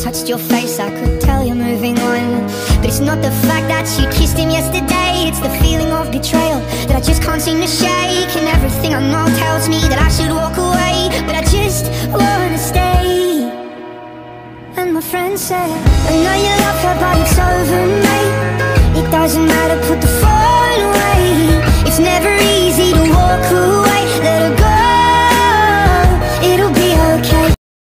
touched your face, I could tell you're moving on But it's not the fact that you kissed him yesterday It's the feeling of betrayal that I just can't seem to shake And everything I know tells me that I should walk away But I just wanna stay And my friend said I know you love her but it's over, mate It doesn't matter, put the phone away. It's never.